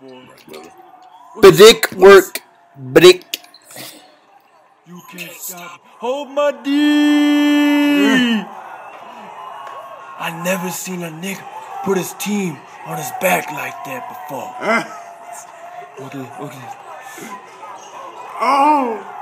Brick work. Brick. You can't stop. Hold my D. I never seen a nigga put his team on his back like that before. Eh. Okay, okay. Oh!